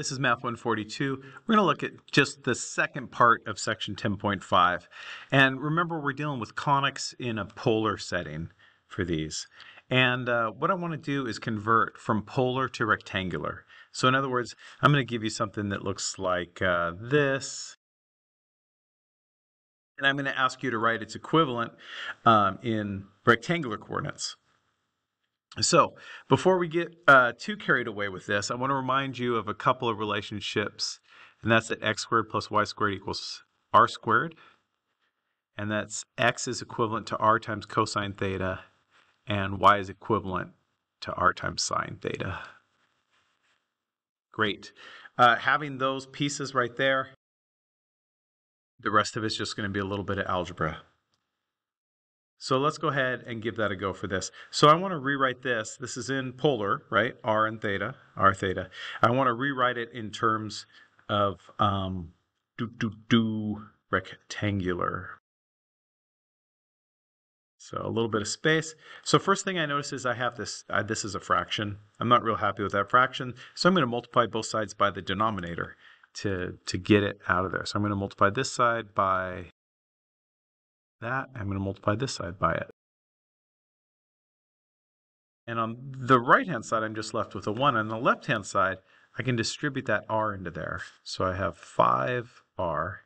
This is Math 142. We're going to look at just the second part of section 10.5. And remember, we're dealing with conics in a polar setting for these. And uh, what I want to do is convert from polar to rectangular. So in other words, I'm going to give you something that looks like uh, this. And I'm going to ask you to write its equivalent um, in rectangular coordinates. So, before we get uh, too carried away with this, I want to remind you of a couple of relationships, and that's that x squared plus y squared equals r squared, and that's x is equivalent to r times cosine theta, and y is equivalent to r times sine theta. Great. Uh, having those pieces right there, the rest of it's just going to be a little bit of algebra. So let's go ahead and give that a go for this. So I want to rewrite this. This is in polar, right? R and theta, R theta. I want to rewrite it in terms of um, do, do, do rectangular. So a little bit of space. So first thing I notice is I have this, this is a fraction. I'm not real happy with that fraction. So I'm going to multiply both sides by the denominator to, to get it out of there. So I'm going to multiply this side by that. I'm going to multiply this side by it. And on the right-hand side, I'm just left with a 1. On the left-hand side, I can distribute that r into there. So I have 5r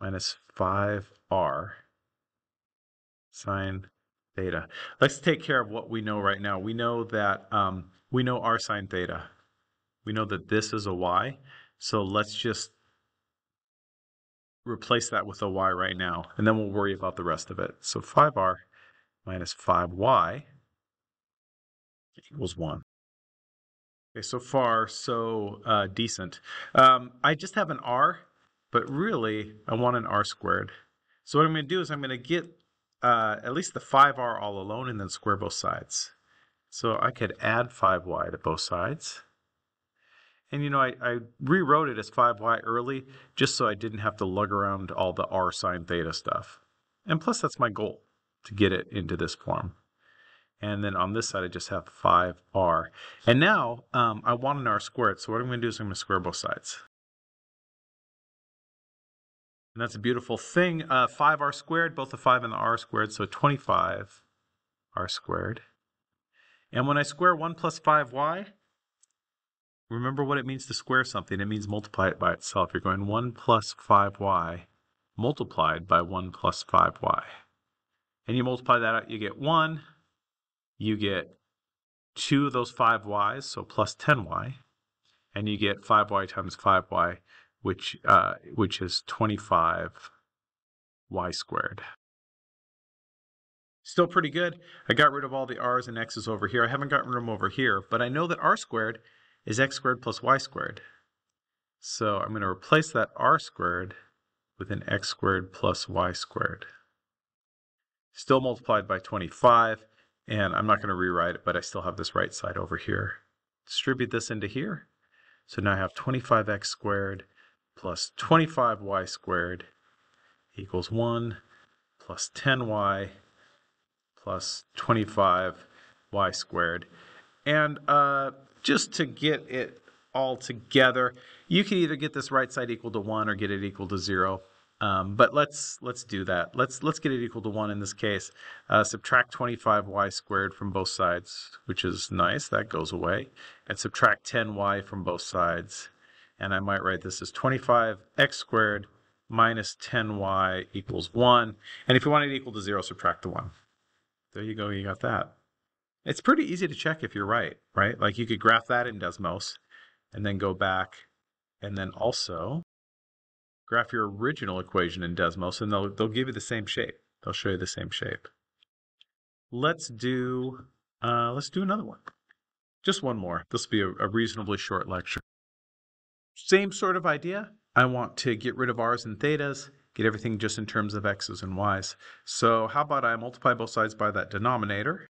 minus 5r sine theta. Let's take care of what we know right now. We know that um, we know r sine theta. We know that this is a y. So let's just replace that with a y right now, and then we'll worry about the rest of it. So 5r minus 5y equals 1. Okay, so far, so uh, decent. Um, I just have an r, but really, I want an r squared. So what I'm going to do is I'm going to get uh, at least the 5r all alone and then square both sides. So I could add 5y to both sides. And you know, I, I rewrote it as 5y early just so I didn't have to lug around all the r sine theta stuff. And plus, that's my goal, to get it into this form. And then on this side, I just have 5r. And now um, I want an r squared, so what I'm going to do is I'm going to square both sides. And that's a beautiful thing. Uh, 5r squared, both the 5 and the r squared, so 25r squared. And when I square 1 plus 5y, Remember what it means to square something. It means multiply it by itself. You're going 1 plus 5y multiplied by 1 plus 5y. And you multiply that out, you get 1. You get 2 of those 5y's, so plus 10y. And you get 5y times 5y, which, uh, which is 25y squared. Still pretty good. I got rid of all the r's and x's over here. I haven't gotten rid of them over here, but I know that r squared is x squared plus y squared. So I'm going to replace that r squared with an x squared plus y squared. Still multiplied by 25, and I'm not going to rewrite it, but I still have this right side over here. Distribute this into here. So now I have 25x squared plus 25y squared equals 1 plus 10y plus 25y squared. And uh, just to get it all together, you can either get this right side equal to 1 or get it equal to 0. Um, but let's let's do that. Let's let's get it equal to 1 in this case. Uh, subtract 25y squared from both sides, which is nice. That goes away. And subtract 10y from both sides. And I might write this as 25x squared minus 10y equals 1. And if you want it equal to 0, subtract the 1. There you go. You got that. It's pretty easy to check if you're right, right? Like you could graph that in Desmos and then go back and then also graph your original equation in Desmos and they'll, they'll give you the same shape. They'll show you the same shape. Let's do, uh, let's do another one. Just one more. This will be a, a reasonably short lecture. Same sort of idea. I want to get rid of r's and thetas, get everything just in terms of x's and y's. So how about I multiply both sides by that denominator,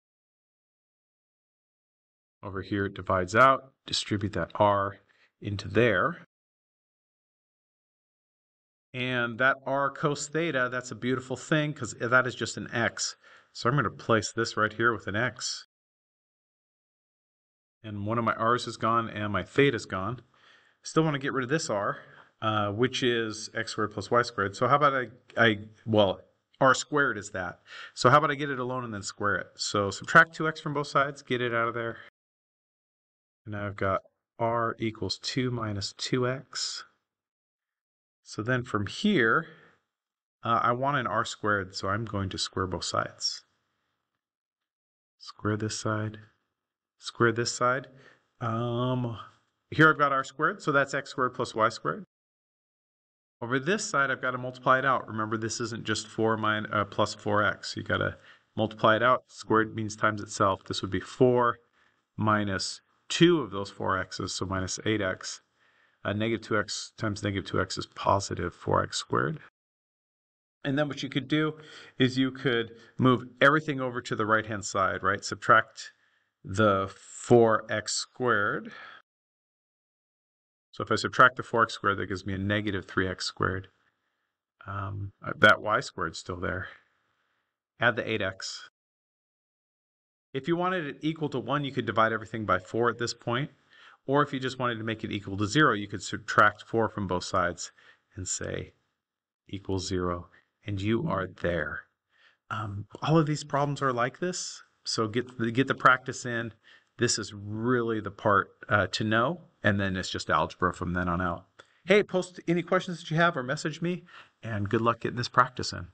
over here it divides out, distribute that r into there. And that r cos theta, that's a beautiful thing because that is just an x. So I'm going to place this right here with an x. And one of my r's is gone and my theta is gone. Still want to get rid of this r, uh, which is x squared plus y squared. So how about I, I, well, r squared is that. So how about I get it alone and then square it? So subtract 2x from both sides, get it out of there. And now I've got r equals 2 minus 2x. So then from here, uh, I want an r squared, so I'm going to square both sides. Square this side, square this side. Um, here I've got r squared, so that's x squared plus y squared. Over this side, I've got to multiply it out. Remember, this isn't just 4 minus, uh, plus 4x. you got to multiply it out. Squared means times itself. This would be 4 minus 2 of those 4x's, so minus 8x. Uh, negative 2x times negative 2x is positive 4x squared. And then what you could do is you could move everything over to the right-hand side, right? Subtract the 4x squared. So if I subtract the 4x squared, that gives me a negative 3x squared. Um, uh, that y squared is still there. Add the 8x. If you wanted it equal to 1, you could divide everything by 4 at this point. Or if you just wanted to make it equal to 0, you could subtract 4 from both sides and say equals 0. And you are there. Um, all of these problems are like this. So get the, get the practice in. This is really the part uh, to know and then it's just algebra from then on out. Hey, post any questions that you have or message me, and good luck getting this practice in.